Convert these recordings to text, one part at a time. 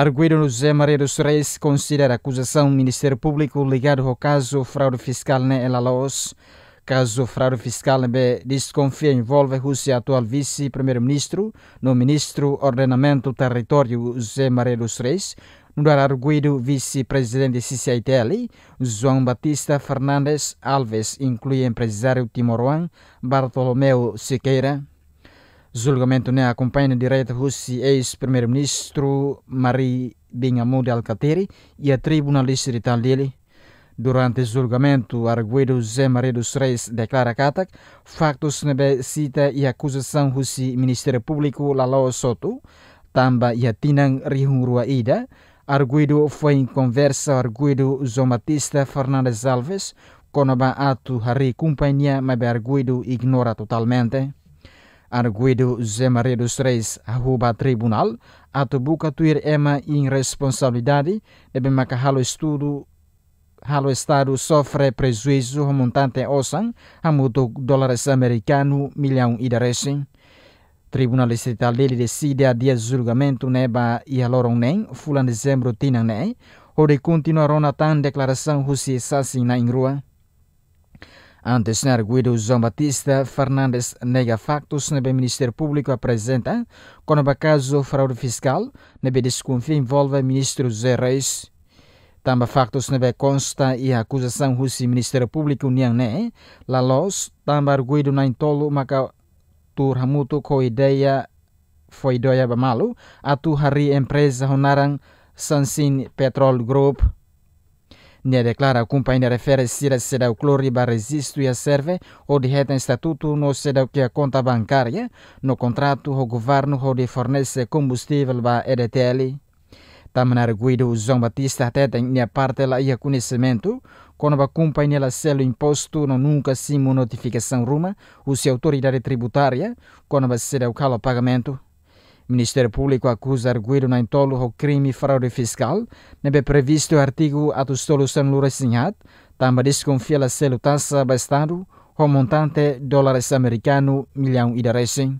Arguido José Maria dos Reis considera a acusação do Ministério Público ligado ao caso fraude fiscal na Elalos. Caso fraude fiscal be desconfia envolve o atual vice-primeiro-ministro no ministro Ordenamento Território José Maria dos Reis, no arguido vice-presidente CCITL, João Batista Fernandes Alves, inclui empresário Timoruan Bartolomeu Siqueira. Julgamento ne acompanha direito o ex-primeiro-ministro Marie Binhamude Alcateri e a tribunalista de Tandili. Durante o julgamento, arguido José Maria dos Reis declara que factos nebe cita e acusação do Ministério Público Lalao Soto, tamba e atinang rihungrua ida, arguido foi em conversa arguido João Batista Fernandes Alves, conaba ato hari companhia, mas arguido ignora totalmente. Arguido Maria dos Reis arroba tribunal, ato buka tuir ema irresponsabilidade, deve macahalo estudo Halo Estado sofre prejuízo montante osan a muito dólares americano milhão e daresi. Tribunal Estatal dele decide a dia de julgamento neba e aloron nem, fulan dezembro tinang nei, onde continuaram a tan declaração husi assassin na rua. Antes na arguido João Batista Fernandes nega factos no Ministério Público apresenta, quando o caso fraude fiscal, nebe desconfia envolve ministro José Reis. Tamba factos nebe consta e acusação do Ministério Público União ne, la los, tamba arguido na intolo maka tur hamuto ko ideia foi ideia bamalu, atu hari empresa honarang Sansin Petrol Group Nia declara a companhia refere-se a ser o cloriba resisto e a serve ou de reta estatuto no ser que a conta bancária no contrato o governo onde fornece combustível para EDTL. Também arguido João Batista até tem minha parte lá e conhecimento quando a companhia la selo imposto no nunca simo notificação ruma o se autoridade tributária quando a ser o calo pagamento. Ministério Público acusa arguido na intolo o crime fraude fiscal, nebe previsto o artigo atostolo San Luresinhat, tamba desconfia la selo taxa bastado, o montante dólares americano milhão e daresen.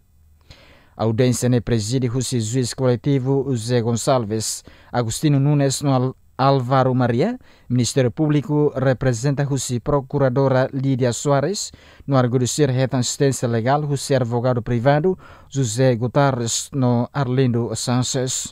A audiência ne preside o juiz coletivo José Gonçalves, Agostino Nunes no Álvaro Maria, Ministério Público representa a Procuradora Lídia Soares, no arguir reta assistência legal, o advogado privado José Guterres no Arlindo Sanches.